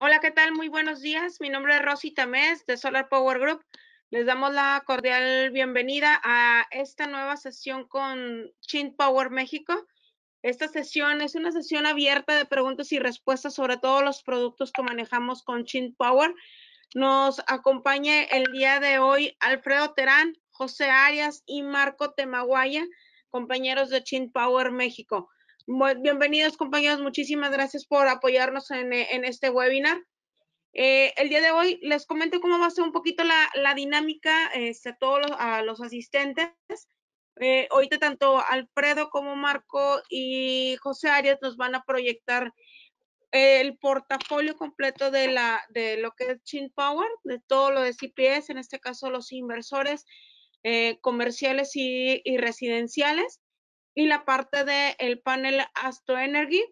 Hola, ¿qué tal? Muy buenos días. Mi nombre es Rosy Tamés de Solar Power Group. Les damos la cordial bienvenida a esta nueva sesión con Chin Power México. Esta sesión es una sesión abierta de preguntas y respuestas sobre todos los productos que manejamos con Chin Power. Nos acompaña el día de hoy Alfredo Terán, José Arias y Marco Temaguaya, compañeros de Chin Power México. Bienvenidos compañeros, muchísimas gracias por apoyarnos en, este webinar. Eh, el día de hoy les comento cómo va a ser un poquito la, dinámica este, a todos los, a los asistentes. Eh, ahorita tanto Alfredo como Marco y José Arias nos van a proyectar el portafolio completo de, la, de lo que es Chin Power, de todo lo de CPS, en este caso los inversores eh, comerciales y, y residenciales y la parte del el panel Astro Energy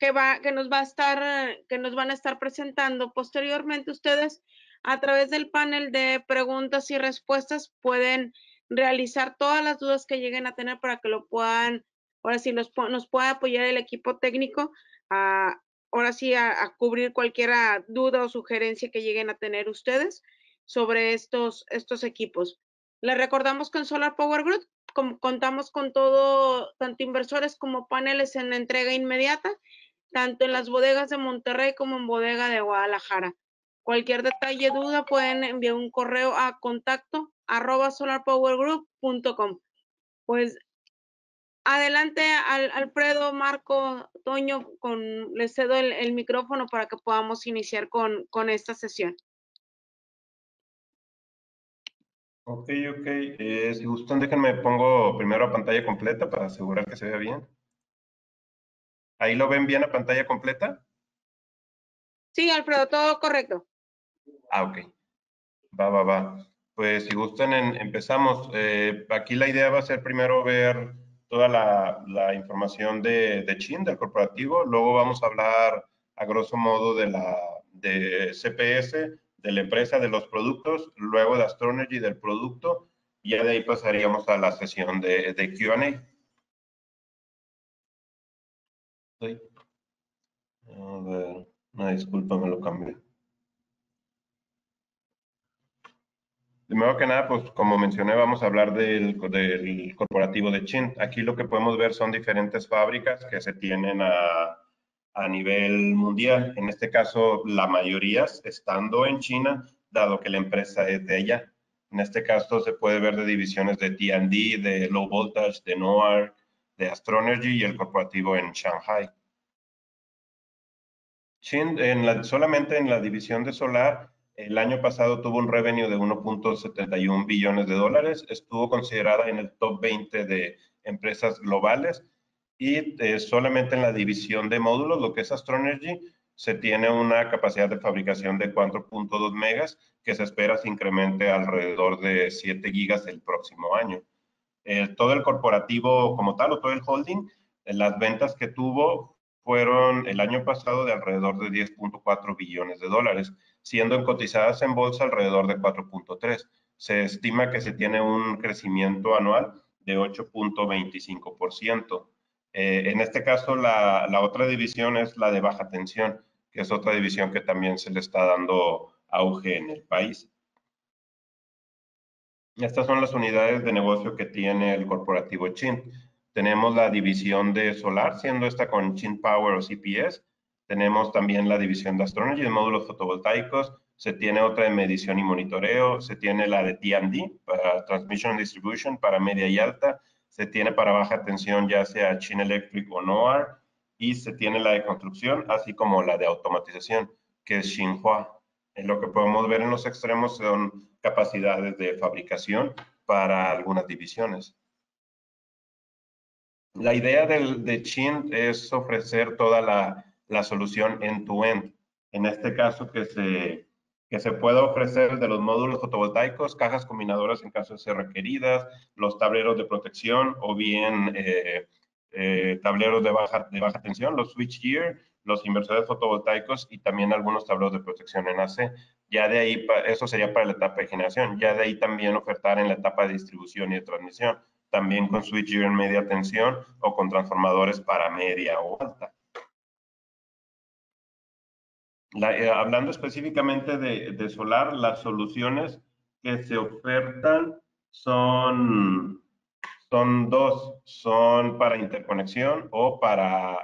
que va que nos va a estar que nos van a estar presentando posteriormente ustedes a través del panel de preguntas y respuestas pueden realizar todas las dudas que lleguen a tener para que lo puedan ahora sí nos pueda apoyar el equipo técnico a ahora sí a, a cubrir cualquier duda o sugerencia que lleguen a tener ustedes sobre estos estos equipos. Les recordamos en Solar Power Group contamos con todo, tanto inversores como paneles en entrega inmediata, tanto en las bodegas de Monterrey como en bodega de Guadalajara. Cualquier detalle, duda, pueden enviar un correo a contacto arroba solarpowergroup.com. Pues adelante, al, Alfredo, Marco, Toño, les cedo el, micrófono para que podamos iniciar con, con esta sesión. Ok, ok. Eh, si gustan, déjenme pongo primero a pantalla completa para asegurar que se vea bien. ¿Ahí lo ven bien a pantalla completa? Sí, Alfredo, todo correcto. Ah, ok. Va, va, va. Pues si gustan, empezamos. Eh, aquí la idea va a ser primero ver toda la, información de, de, Chin, del corporativo. Luego vamos a hablar a grosso modo de la de CPS, de la empresa, de los productos, luego de Astronergy del producto, y ya de ahí pasaríamos a la sesión de, de Q&A. A ver, una disculpa, me lo cambié. Primero que nada, pues como mencioné, vamos a hablar del, del, corporativo de Chin. Aquí lo que podemos ver son diferentes fábricas que se tienen a, a nivel mundial. En este caso, la mayoría estando en China, dado que la empresa es de allá. En este caso se puede ver de divisiones de T&D, de Low Voltage, de NOAR, de Astroenergy y el corporativo en Shanghai. en solamente en la división de solar, el año pasado tuvo un revenue de 1.71 billones de dólares. Estuvo considerada en el top 20 de empresas globales y eh, solamente en la división de módulos, lo que es Astroenergy, se tiene una capacidad de fabricación de 4.2 megas que se espera se incremente alrededor de 7 gigas el próximo año. todo el corporativo como tal o todo el holding, eh, las ventas que tuvo fueron el año pasado de alrededor de 10.4 billones de dólares, siendo cotizadas en bolsa alrededor de 4.3. Se estima que se tiene un crecimiento anual de 8.25%. Eh, en este caso, la, otra división es la de baja tensión, que es otra división que también se le está dando auge en el país. Estas son las unidades de negocio que tiene el corporativo Chin. Tenemos la división de solar, siendo esta con Chin Power o CPS. Tenemos también la división de Astroenergy, de módulos fotovoltaicos. Se tiene otra de medición y monitoreo. Se tiene la de T&D, para Transmission and Distribution, para media y alta se tiene para baja tensión ya sea Chin Electric o NOAR, y se tiene la de construcción, así como la de automatización, que es Xinhua. En lo que podemos ver en los extremos son capacidades de fabricación para algunas divisiones. La idea del, de Chin es ofrecer toda la, la solución end-to-end. En este caso, que se, que se pueda ofrecer de los módulos fotovoltaicos, cajas combinadoras en caso de ser requeridas, los tableros de protección o bien eh, eh, tableros de baja, de baja tensión, los switchgear, los inversores fotovoltaicos y también algunos tableros de protección en AC. Ya de ahí, eso sería para la etapa de generación. Ya de ahí también ofertar en la etapa de distribución y de transmisión, también con switchgear en media tensión o con transformadores para media o alta. Eh, hablando específicamente de, solar, las soluciones que se ofertan son, son dos, son para interconexión o para,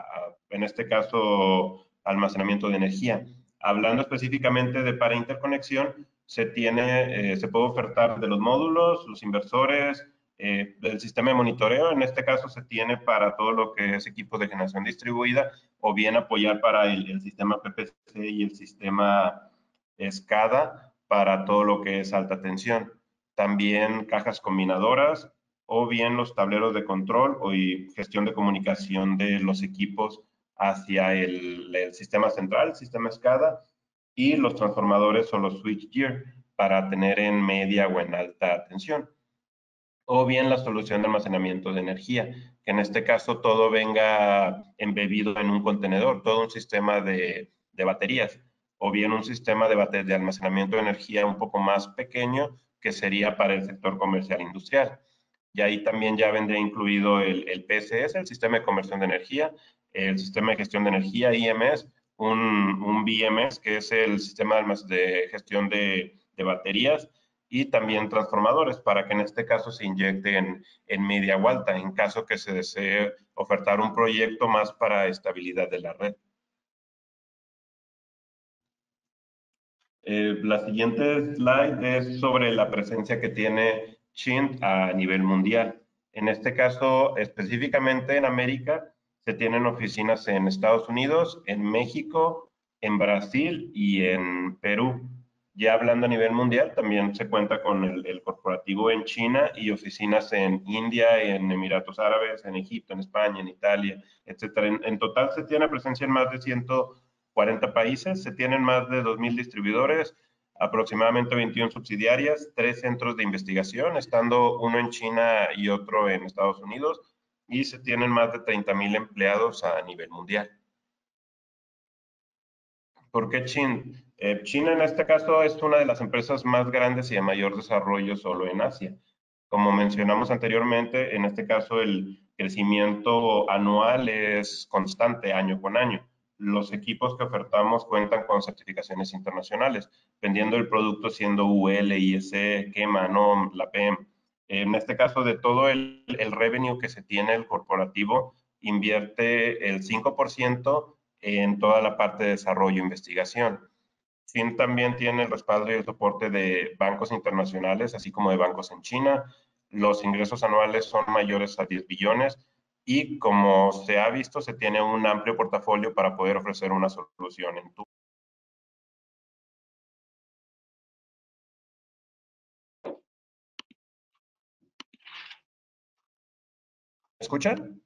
en este caso, almacenamiento de energía. Hablando específicamente de para interconexión, se tiene, eh, se puede ofertar de los módulos, los inversores, eh, el sistema de monitoreo, en este caso se tiene para todo lo que es equipo de generación distribuida o bien apoyar para el, sistema PPC y el sistema SCADA para todo lo que es alta tensión. También cajas combinadoras o bien los tableros de control o y gestión de comunicación de los equipos hacia el, sistema central, sistema SCADA y los transformadores o los switchgear para tener en media o en alta tensión o bien la solución de almacenamiento de energía, que en este caso todo venga embebido en un contenedor, todo un sistema de, baterías, o bien un sistema de, de almacenamiento de energía un poco más pequeño, que sería para el sector comercial industrial. Y ahí también ya vendría incluido el, el PSS, el sistema de conversión de energía, el sistema de gestión de energía, IMS, un, un BMS, que es el sistema de gestión de, de baterías, y también transformadores para que en este caso se inyecte en, media o en caso que se desee ofertar un proyecto más para estabilidad de la red. Eh, la siguiente slide es sobre la presencia que tiene Chint a nivel mundial. En este caso, específicamente en América, se tienen oficinas en Estados Unidos, en México, en Brasil y en Perú. Ya hablando a nivel mundial, también se cuenta con el, corporativo en China y oficinas en India, en Emiratos Árabes, en Egipto, en España, en Italia, etc. En, total se tiene presencia en más de 140 países, se tienen más de 2.000 distribuidores, aproximadamente 21 subsidiarias, tres centros de investigación, estando uno en China y otro en Estados Unidos, y se tienen más de 30.000 empleados a nivel mundial. ¿Por qué China? Eh, China en este caso es una de las empresas más grandes y de mayor desarrollo solo en Asia. Como mencionamos anteriormente, en este caso el crecimiento anual es constante año con año. Los equipos que ofertamos cuentan con certificaciones internacionales, vendiendo el producto siendo UL, ISE, KEMA, NOM, la PEM. En este caso, de todo el, el revenue que se tiene el corporativo, invierte el 5% en toda la parte de desarrollo e investigación. También tiene el respaldo y el soporte de bancos internacionales, así como de bancos en China. Los ingresos anuales son mayores a 10 billones y como se ha visto, se tiene un amplio portafolio para poder ofrecer una solución en tu escuchan?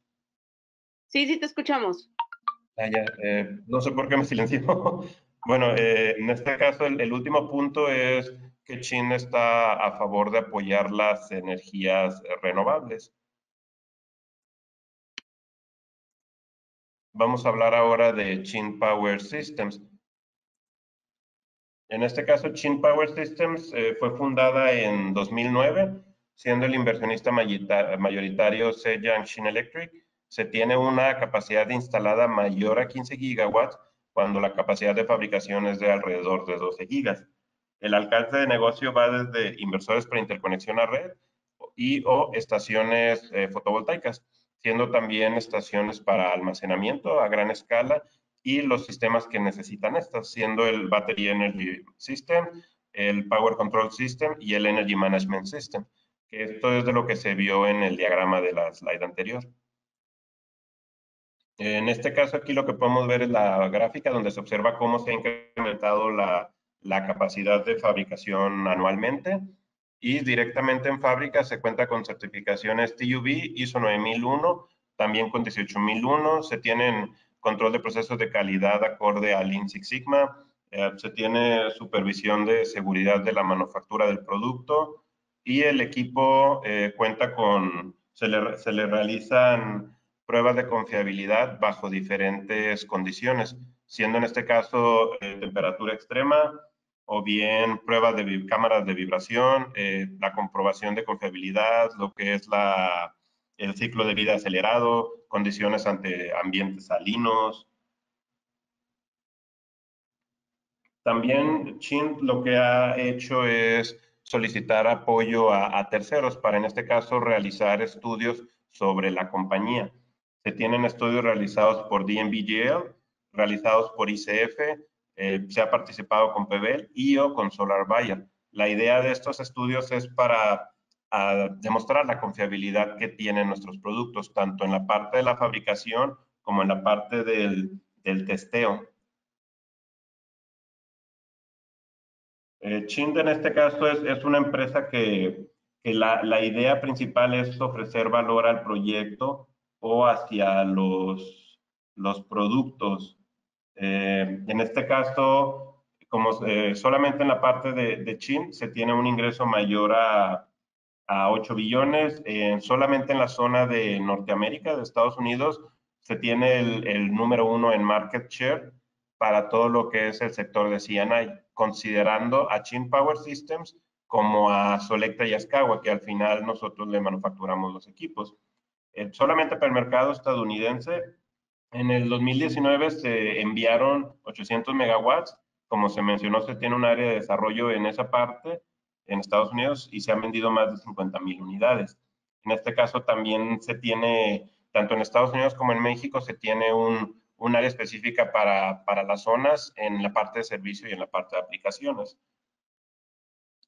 Sí, sí, te escuchamos. Ah, ya, eh, no sé por qué me silenció. Bueno, eh, en este caso el, último punto es que China está a favor de apoyar las energías renovables. Vamos a hablar ahora de Chin Power Systems. En este caso, Chin Power Systems eh, fue fundada en 2009, siendo el inversionista mayoritario Zhejiang Shin Electric. Se tiene una capacidad instalada mayor a 15 gigawatts cuando la capacidad de fabricación es de alrededor de 12 gigas. El alcance de negocio va desde inversores para interconexión a red y o estaciones eh, fotovoltaicas, siendo también estaciones para almacenamiento a gran escala y los sistemas que necesitan estas, siendo el Battery Energy System, el Power Control System y el Energy Management System, que esto es de lo que se vio en el diagrama de la slide anterior. En este caso aquí lo que podemos ver es la gráfica donde se observa cómo se ha incrementado la, capacidad de fabricación anualmente. Y directamente en fábrica se cuenta con certificaciones TUV, ISO 9001, también con 18001, se tienen control de procesos de calidad acorde al Lean Six Sigma, eh, se tiene supervisión de seguridad de la manufactura del producto. Y el equipo eh, cuenta con, se le, se le realizan pruebas de confiabilidad bajo diferentes condiciones, siendo en este caso eh, temperatura extrema o bien pruebas de cámaras de vibración, eh, la comprobación de confiabilidad, lo que es la, el ciclo de vida acelerado, condiciones ante ambientes salinos. También Chin lo que ha hecho es solicitar apoyo a, terceros para, en este caso, realizar estudios sobre la compañía. Se tienen estudios realizados por DNVGL, realizados por ICF, eh, se ha participado con PBL y o con Solar La idea de estos estudios es para demostrar la confiabilidad que tienen nuestros productos, tanto en la parte de la fabricación como en la parte del, testeo. Eh, en este caso es, una empresa que, la, idea principal es ofrecer valor al proyecto o hacia los, los productos. Eh, en este caso, como eh, solamente en la parte de, de, Chin se tiene un ingreso mayor a, a 8 billones, solamente en la zona de Norteamérica, de Estados Unidos, se tiene el, el, número uno en market share para todo lo que es el sector de CNI, considerando a Chin Power Systems como a Solecta y Ascawa, que al final nosotros le manufacturamos los equipos. Eh, solamente para el mercado estadounidense, en el 2019 se enviaron 800 megawatts. Como se mencionó, se tiene un área de desarrollo en esa parte, en Estados Unidos, y se han vendido más de 50 mil unidades. En este caso también se tiene, tanto en Estados Unidos como en México, se tiene un, un área específica para, para las zonas en la parte de servicio y en la parte de aplicaciones.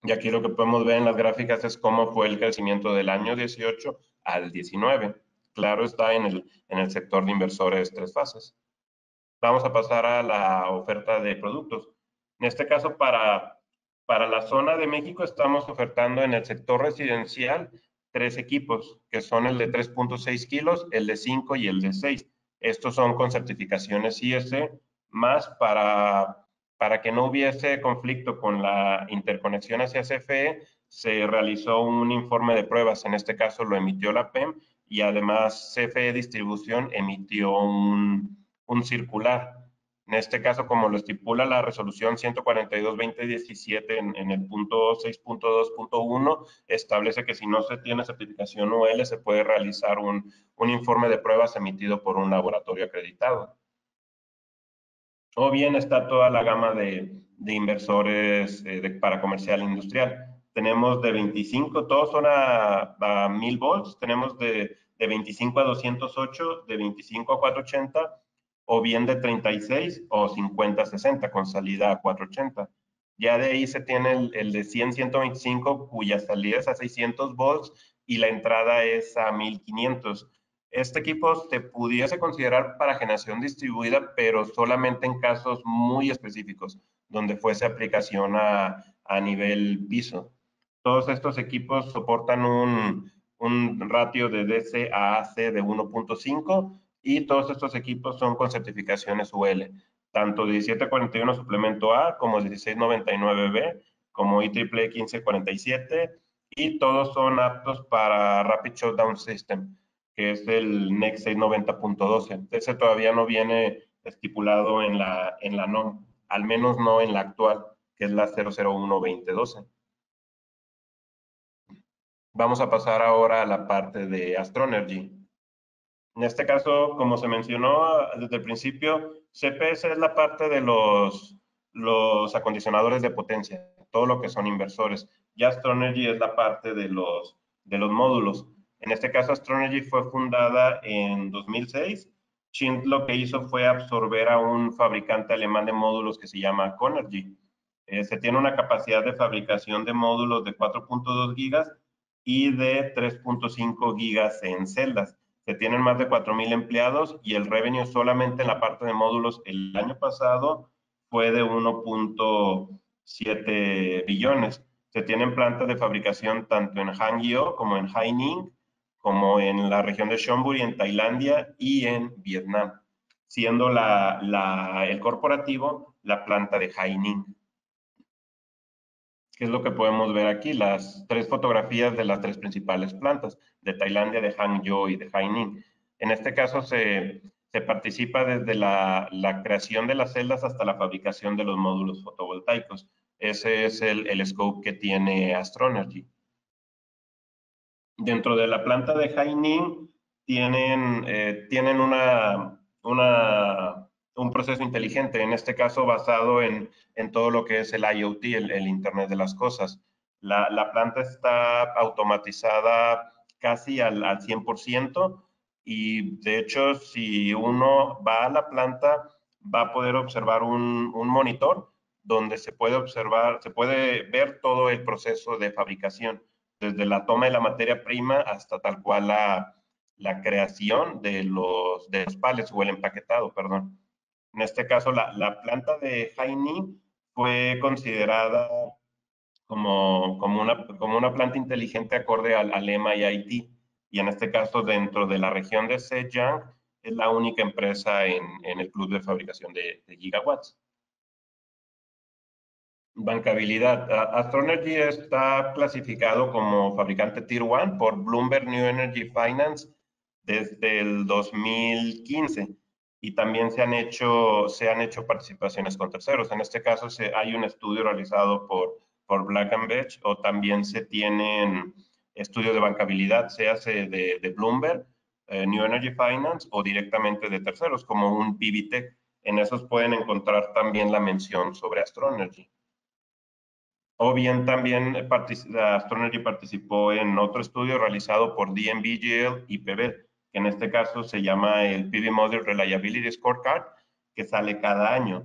Y aquí lo que podemos ver en las gráficas es cómo fue el crecimiento del año 18 al 19. Claro está en el, en el sector de inversores tres fases. Vamos a pasar a la oferta de productos. En este caso, para, para la zona de México, estamos ofertando en el sector residencial tres equipos, que son el de 3.6 kilos, el de 5 y el de 6. Estos son con certificaciones IS, más para para que no hubiese conflicto con la interconexión hacia CFE, se realizó un informe de pruebas, en este caso lo emitió la PEM y además CFE Distribución emitió un, circular. En este caso, como lo estipula la resolución 142-2017 en, el punto 6.2.1, establece que si no se tiene certificación UL, se puede realizar un, un informe de pruebas emitido por un laboratorio acreditado o bien está toda la gama de, inversores eh, para comercial industrial. Tenemos de 25, todos son a, a 1000 volts, tenemos de, 25 a 208, de 25 a 480, o bien de 36 o 50 a 60 con salida a 480. Ya de ahí se tiene el, el de 100, 125 cuya salida es a 600 volts y la entrada es a 1500 este equipo se pudiese considerar para generación distribuida, pero solamente en casos muy específicos, donde fuese aplicación a, nivel piso. Todos estos equipos soportan un, ratio de DC a AC de 1.5 y todos estos equipos son con certificaciones UL, tanto 1741 suplemento A como 1699B, como IEEE 1547 y todos son aptos para Rapid Shutdown System que es el NEX 690.12. Ese todavía no viene estipulado en la, en la NOM, al menos no en la actual, que es la 001-2012. Vamos a pasar ahora a la parte de Astroenergy. En este caso, como se mencionó desde el principio, CPS es la parte de los, los acondicionadores de potencia, todo lo que son inversores. Y Astroenergy es la parte de los, de los módulos. En este caso, Astronergy fue fundada en 2006. Chint lo que hizo fue absorber a un fabricante alemán de módulos que se llama Conergy. Eh, se tiene una capacidad de fabricación de módulos de 4.2 gigas y de 3.5 gigas en celdas. Se tienen más de 4.000 empleados y el revenue solamente en la parte de módulos el año pasado fue de 1.7 billones. Se tienen plantas de fabricación tanto en Hangzhou como en Haining como en la región de Chonburi, en Tailandia y en Vietnam, siendo la, el corporativo la planta de Haining. ¿Qué es lo que podemos ver aquí? Las tres fotografías de las tres principales plantas, de Tailandia, de Hangzhou y de Haining. En este caso se, participa desde la, creación de las celdas hasta la fabricación de los módulos fotovoltaicos. Ese es el, el scope que tiene Astroenergy. Dentro de la planta de Haining tienen, eh, tienen una, una un proceso inteligente, en este caso basado en, todo lo que es el IoT, el, Internet de las Cosas. La, planta está automatizada casi al, al 100% y de hecho si uno va a la planta va a poder observar un, un monitor donde se puede observar, se puede ver todo el proceso de fabricación, desde la toma de la materia prima hasta tal cual la, la creación de los, de los pales o el empaquetado, perdón. En este caso, la, la planta de Haini fue considerada como, como, una, como una planta inteligente acorde al, al MIT. Y en este caso, dentro de la región de Zhejiang, es la única empresa en, el club de fabricación de, de gigawatts. Bancabilidad. Astroenergy está clasificado como fabricante Tier 1 por Bloomberg New Energy Finance desde el 2015 y también se han hecho, se han hecho participaciones con terceros. En este caso se, hay un estudio realizado por, por Black and o también se tienen estudios de bancabilidad, se hace de, de Bloomberg, eh, New Energy Finance o directamente de terceros como un PBTech. En esos pueden encontrar también la mención sobre Astroenergy. O bien también Astroenergy participó en otro estudio realizado por DNVGL y PB que en este caso se llama el PV Model Reliability Scorecard, que sale cada año.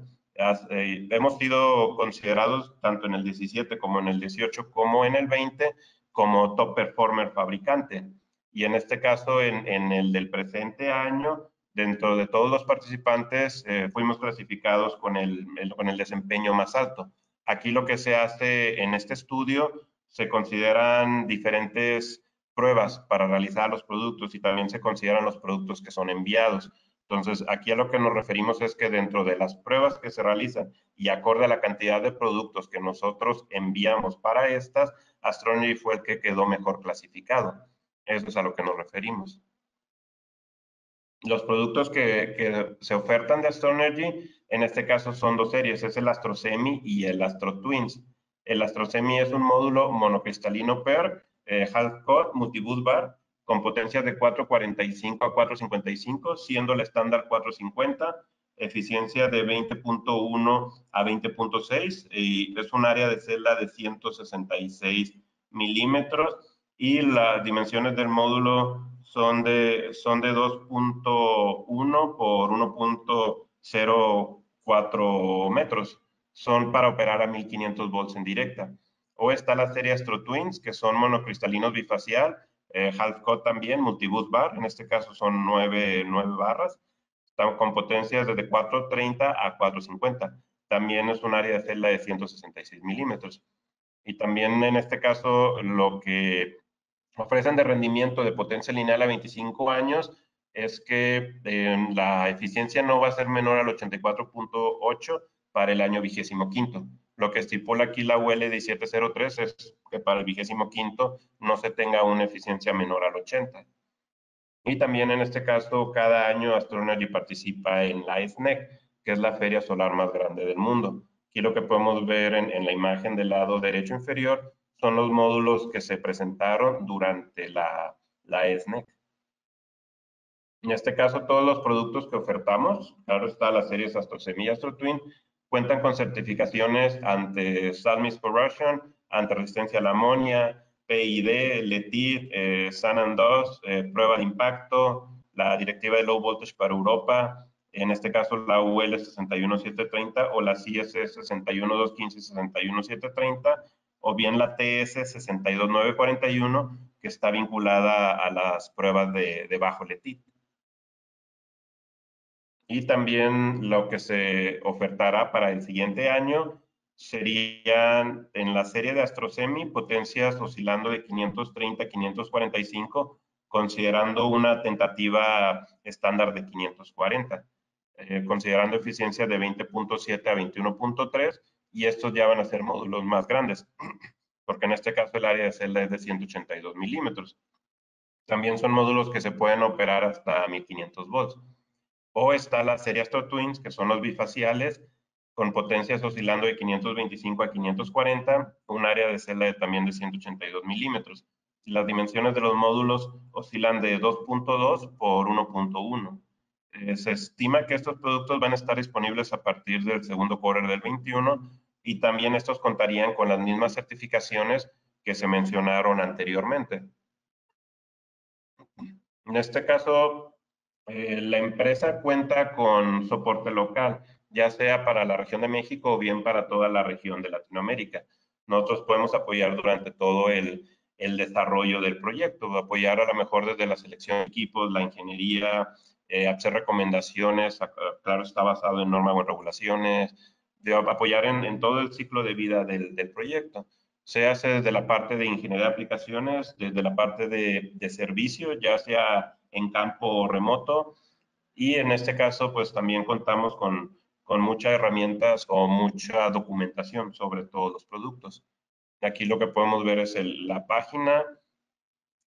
Eh, hemos sido considerados tanto en el 17 como en el 18 como en el 20 como top performer fabricante. Y en este caso, en, el del presente año, dentro de todos los participantes, eh, fuimos clasificados con el, con el desempeño más alto. Aquí lo que se hace en este estudio, se consideran diferentes pruebas para realizar los productos y también se consideran los productos que son enviados. Entonces, aquí a lo que nos referimos es que dentro de las pruebas que se realizan y acorde a la cantidad de productos que nosotros enviamos para estas, Astronomy fue el que quedó mejor clasificado. Eso es a lo que nos referimos. Los productos que, que se ofertan de Astroenergy, en este caso son dos series, es el AstroSemi y el Astro Twins. El AstroSemi es un módulo monocristalino PERC eh, Half-Core Multibus Bar con potencias de 445 a 455, siendo el estándar 450, eficiencia de 20.1 a 20.6 y es un área de celda de 166 milímetros y las dimensiones del módulo son de, son de 2.1 por 1.04 metros. Son para operar a 1500 volts en directa o está la serie Astro Twins, que son monocristalinos bifacial, eh, half cut también, multibus bar, en este caso son 9, barras, están con potencias desde 430 a 450. También es un área de celda de 166 milímetros. Y también en este caso lo que ofrecen de rendimiento de potencia lineal a 25 años es que eh, la eficiencia no va a ser menor al 84.8 para el año vigésimo quinto. Lo que estipula aquí la UL 1703 es que para el vigésimo quinto no se tenga una eficiencia menor al 80. Y también en este caso, cada año Astroenergy participa en la SNEC, que es la feria solar más grande del mundo. Aquí lo que podemos ver en, la imagen del lado derecho inferior son los módulos que se presentaron durante la, la SNEC. En este caso, todos los productos que ofertamos, claro está la serie AstroSemi y AstroTwin, Cuentan con certificaciones ante Salmis Corrosion, ante resistencia a la amonia, PID, LETID, eh, SAN 2, eh, prueba de impacto, la directiva de low voltage para Europa, en este caso la UL 61730 o la CSS 61215 61730 o bien la TS 62941 que está vinculada a las pruebas de, de bajo LETID. Y también lo que se ofertará para el siguiente año serían en la serie de AstroSemi potencias oscilando de 530 a 545, considerando una tentativa estándar de 540, eh, considerando eficiencia de 20.7 a 21.3 y estos ya van a ser módulos más grandes, porque en este caso el área de celda es de 182 milímetros. También son módulos que se pueden operar hasta 1500 volts. O está la serie Astro Twins, que son los bifaciales, con potencias oscilando de 525 a 540, un área de celda de, también de 182 milímetros. Las dimensiones de los módulos oscilan de 2.2 por 1.1. Eh, se estima que estos productos van a estar disponibles a partir del segundo quarter del 21 y también estos contarían con las mismas certificaciones que se mencionaron anteriormente. En este caso, eh, la empresa cuenta con soporte local, ya sea para la región de México o bien para toda la región de Latinoamérica. Nosotros podemos apoyar durante todo el, desarrollo del proyecto, apoyar a lo mejor desde la selección de equipos, la ingeniería, eh, hacer recomendaciones, claro, está basado en normas o regulaciones, de apoyar en, todo el ciclo de vida del, del, proyecto. Se hace desde la parte de ingeniería de aplicaciones, desde la parte de, de servicio, ya sea en campo remoto, y en este caso, pues también contamos con, con muchas herramientas o mucha documentación sobre todos los productos. Aquí lo que podemos ver es el, la página,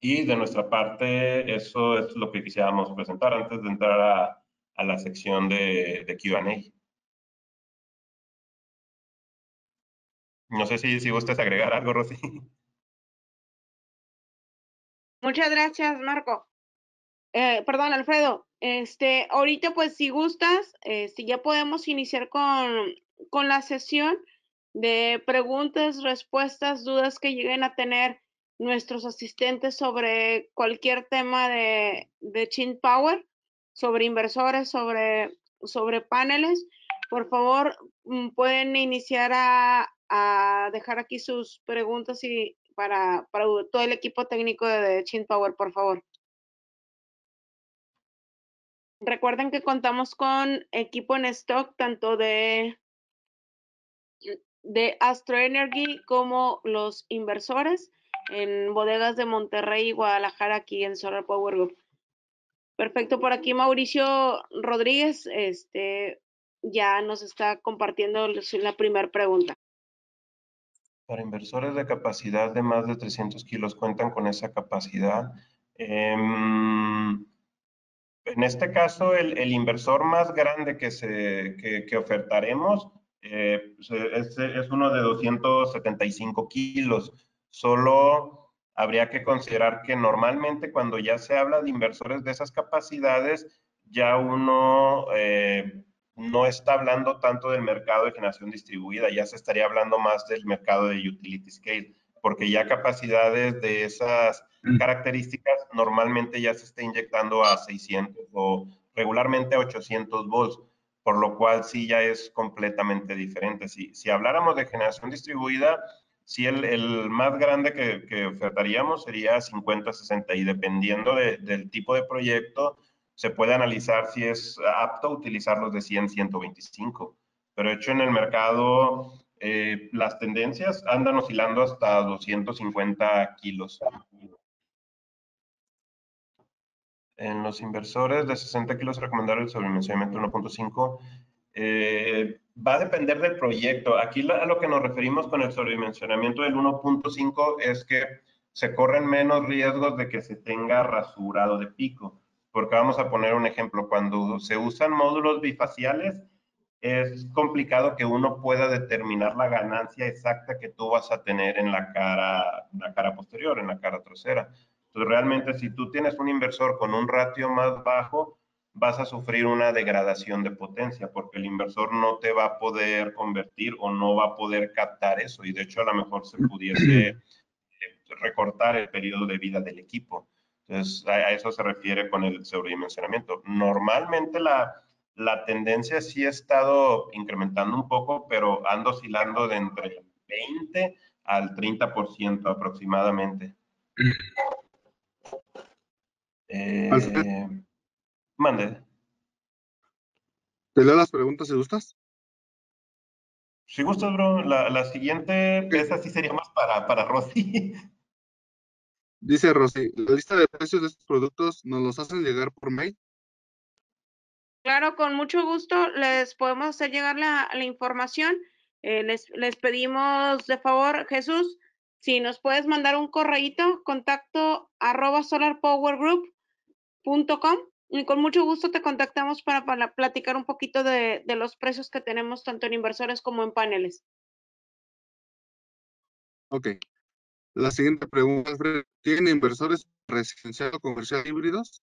y de nuestra parte, eso es lo que quisiéramos presentar antes de entrar a, a la sección de, de Q&A. No sé si, si gustas agregar algo, Rosy. Muchas gracias, Marco. Eh, perdón, Alfredo. Este, ahorita, pues, si gustas, si ya podemos iniciar con, con la sesión de preguntas, respuestas, dudas que lleguen a tener nuestros asistentes sobre cualquier tema de, de Chin Power, sobre inversores, sobre, sobre paneles. Por favor, mm, pueden iniciar a, a dejar aquí sus preguntas y para, para todo el equipo técnico de Chin Power, por favor. Recuerden que contamos con equipo en stock tanto de, de Astro Energy como los inversores en bodegas de Monterrey y Guadalajara aquí en Solar Power Group. Perfecto, por aquí Mauricio Rodríguez este, ya nos está compartiendo la primera pregunta. Para inversores de capacidad de más de 300 kilos, ¿cuentan con esa capacidad? Eh, en este caso, el, el, inversor más grande que, se, que, que ofertaremos eh, es, es uno de 275 kilos Solo habría que considerar que normalmente cuando ya se habla de inversores de esas capacidades, ya uno eh, no está hablando tanto del mercado de generación distribuida, ya se estaría hablando más del mercado de utility scale, porque ya capacidades de esas. Características normalmente ya se está inyectando a 600 o regularmente a 800 volts, por lo cual sí ya es completamente diferente. Si, si habláramos de generación distribuida, Sí, el, el más grande que, que, ofertaríamos sería 50-60 y dependiendo de, del tipo de proyecto, se puede analizar si es apto utilizar los de 100-125. Pero hecho en el mercado, eh, las tendencias andan oscilando hasta 250 kilos. En los inversores de 60 kilos recomendar el sobredimensionamiento 1.5 eh, va a depender del proyecto. Aquí a lo que nos referimos con el sobredimensionamiento del 1.5 es que se corren menos riesgos de que se tenga rasurado de pico. Porque vamos a poner un ejemplo, cuando se usan módulos bifaciales, es complicado que uno pueda determinar la ganancia exacta que tú vas a tener en la cara, la cara posterior, en la cara trasera. Entonces, realmente, si tú tienes un inversor con un ratio más bajo, vas a sufrir una degradación de potencia porque el inversor no te va a poder convertir o no va a poder captar eso y de hecho a lo mejor se pudiese eh, recortar el periodo de vida del equipo. Entonces, a eso se refiere con el sobredimensionamiento. Normalmente la, la tendencia sí ha estado incrementando un poco, pero ando oscilando de entre 20 al 30% aproximadamente. Eh, Mande. ¿Te leo las preguntas si gustas? Si gustas, bro. La, la siguiente, esa sí sería más para, para Rosy. Dice Rosy, la lista de precios de estos productos nos los hacen llegar por mail. Claro, con mucho gusto les podemos hacer llegar la, la información. Eh, les, les, pedimos de favor, Jesús, si nos puedes mandar un correíto, contacto arroba solarpowergroup.com y con mucho gusto te contactamos para, para platicar un poquito de, de, los precios que tenemos tanto en inversores como en paneles. Ok. La siguiente pregunta, ¿tiene inversores residencial o comercial híbridos?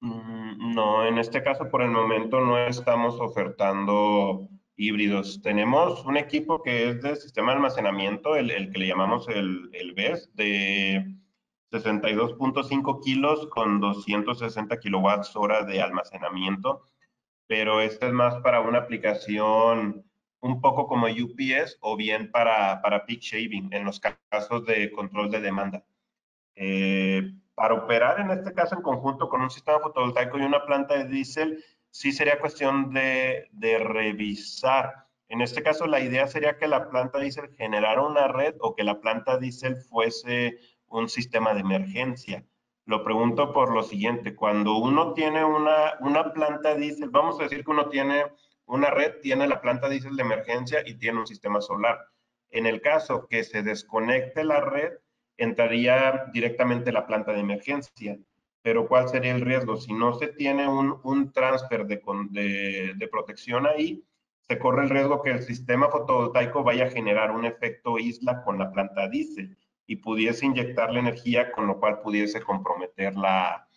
Mm, no, en este caso por el momento no estamos ofertando híbridos. Tenemos un equipo que es de sistema de almacenamiento, el, que le llamamos el, el BES, de 62.5 kilos con 260 kilowatts hora de almacenamiento, pero este es más para una aplicación un poco como UPS o bien para, para peak shaving en los casos de control de demanda. Eh, para operar en este caso en conjunto con un sistema fotovoltaico y una planta de diésel, sí sería cuestión de, de revisar. En este caso, la idea sería que la planta diésel generara una red o que la planta diésel fuese un sistema de emergencia. Lo pregunto por lo siguiente, cuando uno tiene una, una planta diésel, vamos a decir que uno tiene una red, tiene la planta diésel de emergencia y tiene un sistema solar. En el caso que se desconecte la red, entraría directamente la planta de emergencia. Pero ¿cuál sería el riesgo? Si no se tiene un, un transfer de, de, de protección ahí, se corre el riesgo que el sistema fotovoltaico vaya a generar un efecto isla con la planta diésel y pudiese inyectarle energía, con lo cual pudiese comprometer la,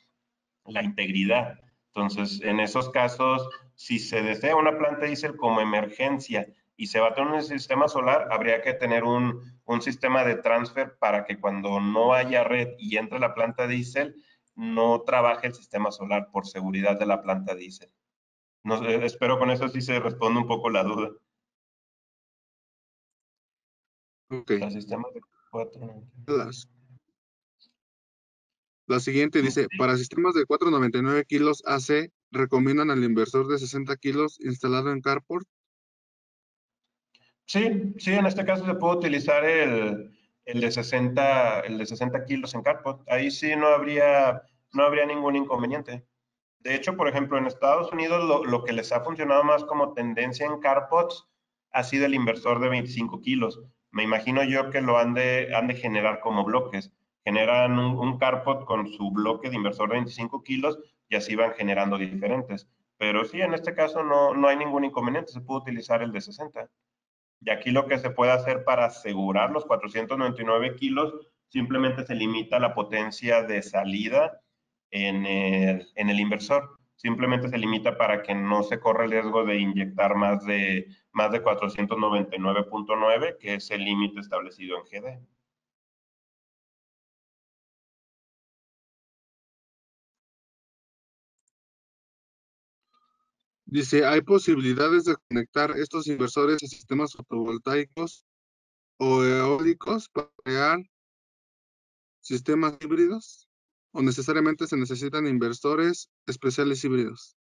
la integridad. Entonces, en esos casos, si se desea una planta diésel como emergencia y se va a tener un sistema solar, habría que tener un, un sistema de transfer para que cuando no haya red y entre la planta diésel, no trabaje el sistema solar por seguridad de la planta diésel. No, espero con eso sí se responde un poco la duda. La siguiente dice, para sistemas de 499 kilos AC, ¿recomiendan al inversor de 60 kilos instalado en carport? Sí, sí, en este caso se puede utilizar el, el, de 60, el de 60 kilos en carport. Ahí sí no habría, no habría ningún inconveniente. De hecho, por ejemplo, en Estados Unidos lo, lo que les ha funcionado más como tendencia en carports ha sido el inversor de 25 kilos me imagino yo que lo han de, generar como bloques. Generan un, carpot con su bloque de inversor de 25 kilos y así van generando diferentes. Pero sí, en este caso no, no hay ningún inconveniente, se puede utilizar el de 60. Y aquí lo que se puede hacer para asegurar los 499 kilos, simplemente se limita la potencia de salida en el, en el inversor simplemente se limita para que no se corra el riesgo de inyectar más de, más de 499.9, que es el límite establecido en GD. Dice, ¿hay posibilidades de conectar estos inversores a sistemas fotovoltaicos o eólicos para crear sistemas híbridos? o necesariamente se necesitan inversores especiales híbridos?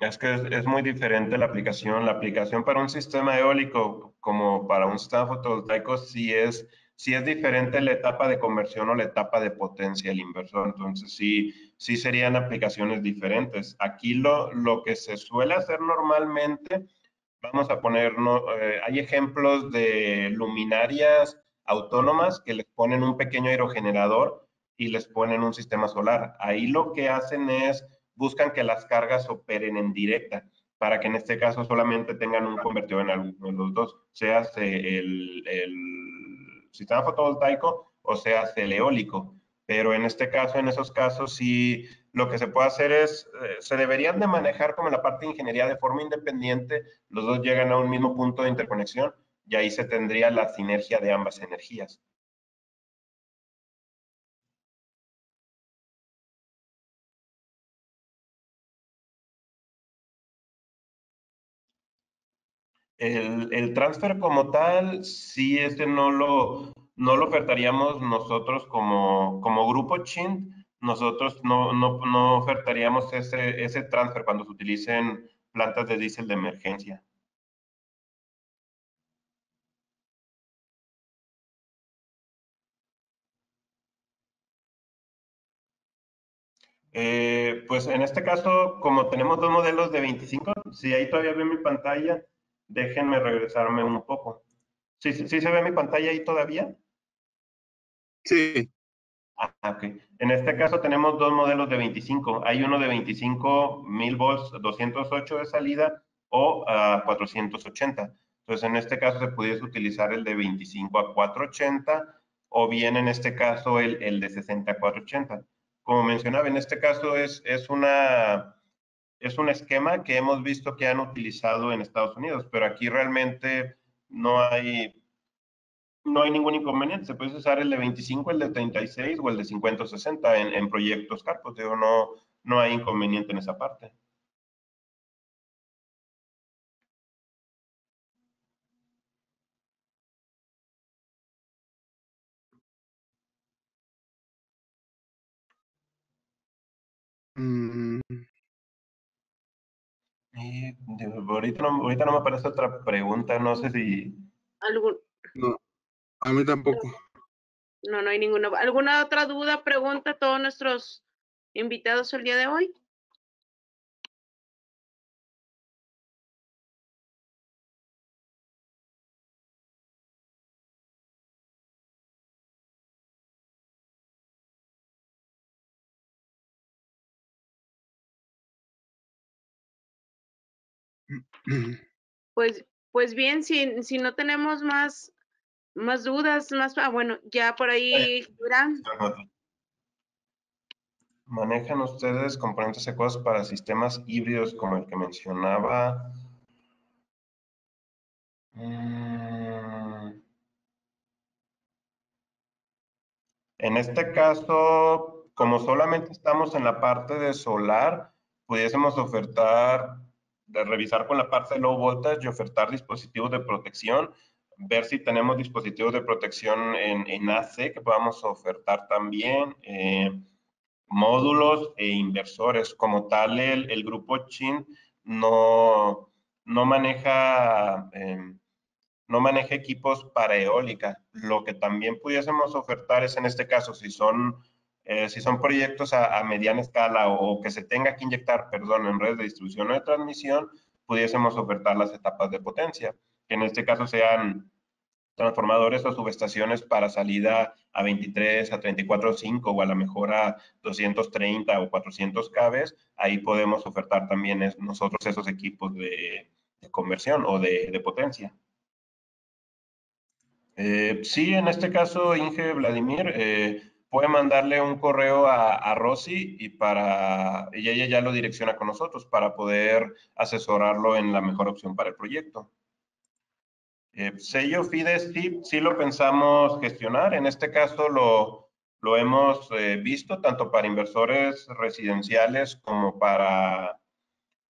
Es que es, muy diferente la aplicación. La aplicación para un sistema eólico como para un sistema fotovoltaico sí es, sí es diferente la etapa de conversión o la etapa de potencia del inversor. Entonces sí, sí serían aplicaciones diferentes. Aquí lo, lo que se suele hacer normalmente, vamos a poner, eh, hay ejemplos de luminarias autónomas que les ponen un pequeño aerogenerador y les ponen un sistema solar. Ahí lo que hacen es, buscan que las cargas operen en directa, para que en este caso solamente tengan un convertidor en alguno de los dos, sea el, el sistema fotovoltaico o sea el eólico. Pero en este caso, en esos casos, sí, lo que se puede hacer es, eh, se deberían de manejar como la parte de ingeniería de forma independiente, los dos llegan a un mismo punto de interconexión y ahí se tendría la sinergia de ambas energías. El, el transfer como tal, sí, este no lo, no lo ofertaríamos nosotros como, como grupo Chin. Nosotros no, no, no ofertaríamos ese, ese transfer cuando se utilicen plantas de diésel de emergencia. Eh, pues en este caso, como tenemos dos modelos de 25, si ahí todavía ven mi pantalla, Déjenme regresarme un poco. ¿Sí, sí, se ve mi pantalla ahí todavía? Sí. Ah, ok. En este caso tenemos dos modelos de 25. Hay uno de 25 mil volts 208 de salida o a 480. Entonces, en este caso se pudiese utilizar el de 25 a 480 o bien en este caso el, el de 60 a 480. como mencionaba, en este caso es, es, una, es un esquema que hemos visto que han utilizado en Estados Unidos, pero aquí realmente no hay, no hay ningún inconveniente. Se puede usar el de 25, el de 36 o el de 50 o 60 en, proyectos carpos. No, no hay inconveniente en esa parte. Mm, Ahorita, no, ahorita no me aparece otra pregunta, no sé si... ¿Algún, no, a mí tampoco. no, no hay ninguna. ¿Alguna otra duda, pregunta a todos nuestros invitados el día de hoy? Pues, pues bien, si, si no tenemos más, más dudas, más, ah, bueno, ya por ahí, Irán, ¿Manejan ustedes componentes adecuados para sistemas híbridos como el que mencionaba? Mm. En este caso, como solamente estamos en la parte de solar, pudiésemos ofertar, de revisar con la parte de low voltage y ofertar dispositivos de protección, ver si tenemos dispositivos de protección en, en AC que podamos ofertar también. eh, módulos e inversores. Como tal, el, el grupo Chin no, no maneja... eh, no maneja equipos para eólica. Lo que también pudiésemos ofertar es en este caso, si son, eh, si son proyectos a, a, mediana escala o, o, que se tenga que inyectar, perdón, en redes de distribución o de transmisión, pudiésemos ofertar las etapas de potencia, que en este caso sean transformadores o subestaciones para salida a 23, a 34.5 o a la mejor a 230 o 400 kV, ahí podemos ofertar también es, nosotros esos equipos de, de conversión o de, de potencia. Eh, sí, en este caso, Inge Vladimir, eh, puede mandarle un correo a, a Rosy y, para, y ella ya lo direcciona con nosotros para poder asesorarlo en la mejor opción para el proyecto. Eh, sello FIDES sí, sí lo pensamos gestionar. En este caso lo, lo hemos eh, visto tanto para inversores residenciales como para,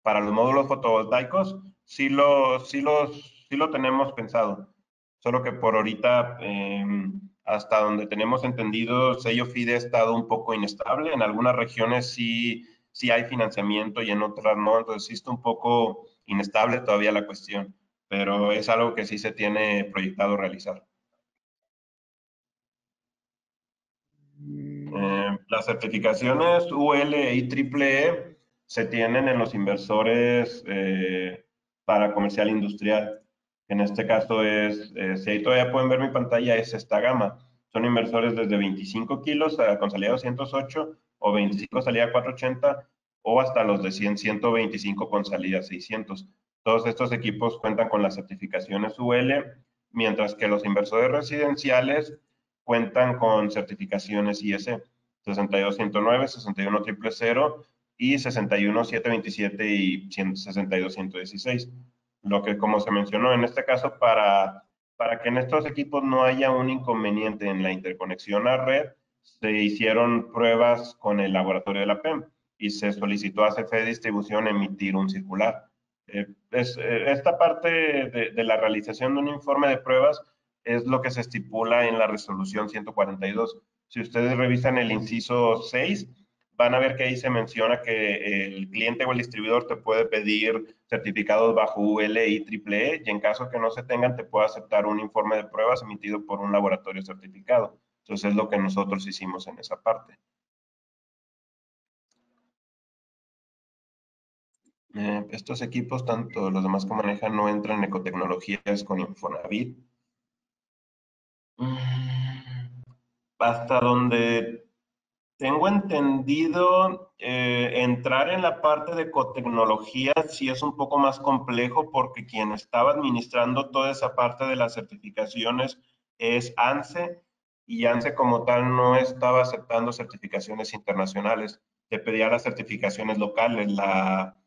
para los módulos fotovoltaicos. Sí lo, sí, los, sí lo tenemos pensado solo que por ahorita, eh, hasta donde tenemos entendido, sello FIDE ha estado un poco inestable. En algunas regiones sí, sí hay financiamiento y en otras no, entonces sí está un poco inestable todavía la cuestión, pero es algo que sí se tiene proyectado realizar. Eh, las certificaciones UL y AAA se tienen en los inversores eh, para comercial industrial. En este caso es, eh, si ahí todavía pueden ver mi pantalla, es esta gama. Son inversores desde 25 kilos a, con salida 208 o 25 salida 480 o hasta los de 100, 125 con salida 600. Todos estos equipos cuentan con las certificaciones UL, mientras que los inversores residenciales cuentan con certificaciones IS 62109, 61000 y 61727 y 62116 lo que como se mencionó en este caso, para, para que en estos equipos no haya un inconveniente en la interconexión a red, se hicieron pruebas con el laboratorio de la PEM y se solicitó a CFE distribución emitir un circular. Eh, es, eh, esta parte de, de, la realización de un informe de pruebas es lo que se estipula en la resolución 142. Si ustedes revisan el inciso 6, van a ver que ahí se menciona que el cliente o el distribuidor te puede pedir certificados bajo UL y AAA y en caso que no se tengan te puede aceptar un informe de pruebas emitido por un laboratorio certificado. Entonces es lo que nosotros hicimos en esa parte. Eh, estos equipos, tanto los demás que manejan, no entran en ecotecnologías con Infonavit. Hasta donde tengo entendido, eh, entrar en la parte de ecotecnología sí es un poco más complejo porque quien estaba administrando toda esa parte de las certificaciones es ANSE y Yance como tal no estaba aceptando certificaciones internacionales. Te pedía las certificaciones locales, la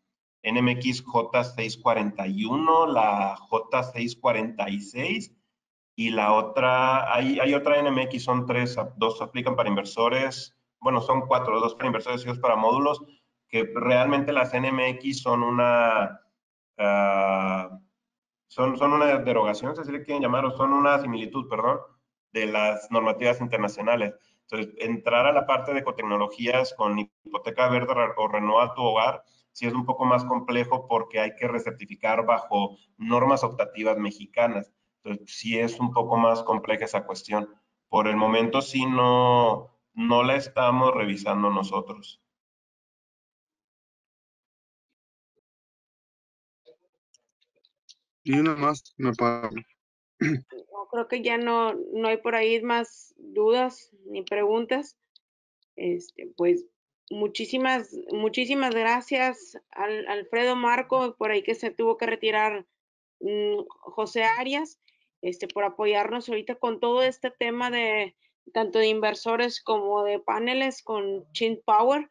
NMX J641, la J646 y la otra, hay, hay otra NMX, son tres, dos aplican para inversores, bueno, son cuatro, dos para inversores y dos para módulos, que realmente las NMX son una, uh, son, son una derogación, si le quieren llamar, o son una similitud, perdón, de las normativas internacionales. Entonces, entrar a la parte de ecotecnologías con hipoteca verde o renova tu hogar, sí es un poco más complejo porque hay que recertificar bajo normas optativas mexicanas. Entonces, sí es un poco más compleja esa cuestión. Por el momento, sí no, no la estamos revisando nosotros. Y una más, me parece. No, creo que ya no, no hay por ahí más dudas ni preguntas. Este, pues muchísimas, muchísimas gracias al Alfredo Marco, por ahí que se tuvo que retirar mm, José Arias, este, por apoyarnos ahorita con todo este tema de tanto de inversores como de paneles con Chin Power.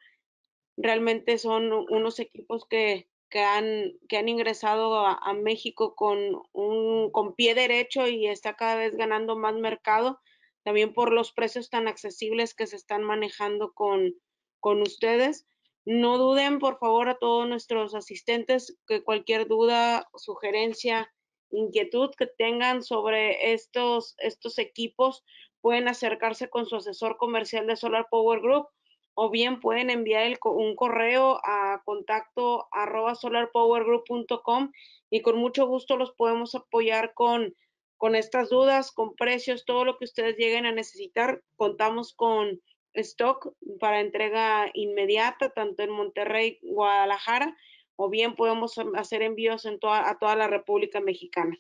Realmente son unos equipos que, que han, que han ingresado a, México con, un, con pie derecho y está cada vez ganando más mercado, también por los precios tan accesibles que se están manejando con, con ustedes. No duden, por favor, a todos nuestros asistentes que cualquier duda, sugerencia, inquietud que tengan sobre estos, estos equipos, pueden acercarse con su asesor comercial de Solar Power Group o bien pueden enviar un correo a contacto arroba solarpowergroup.com y con mucho gusto los podemos apoyar con, con estas dudas, con precios, todo lo que ustedes lleguen a necesitar. Contamos con stock para entrega inmediata, tanto en Monterrey, Guadalajara, o bien podemos hacer envíos en toda, a toda la República Mexicana.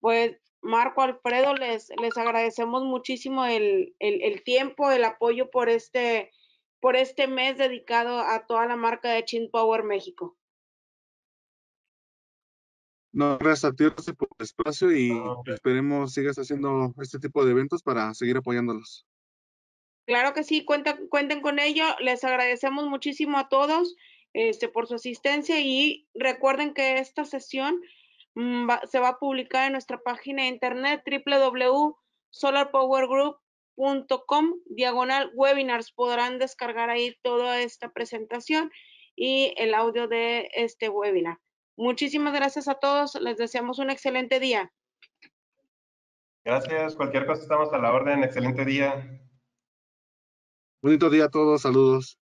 Pues Marco Alfredo, les, les agradecemos muchísimo el, tiempo, el apoyo por este, por este mes dedicado a toda la marca de Chin Power México. No, gracias a ti por el espacio y esperemos sigas haciendo este tipo de eventos para seguir apoyándolos. Claro que sí, cuenten, cuenten con ello. Les agradecemos muchísimo a todos este, por su asistencia y recuerden que esta sesión Mm, se va a publicar en nuestra página de internet www.solarpowergroup.com diagonal webinars. Podrán descargar ahí toda esta presentación y el audio de este webinar. Muchísimas gracias a todos. Les deseamos un excelente día. Gracias. Cualquier cosa estamos a la orden. Excelente día. Bonito día a todos. Saludos.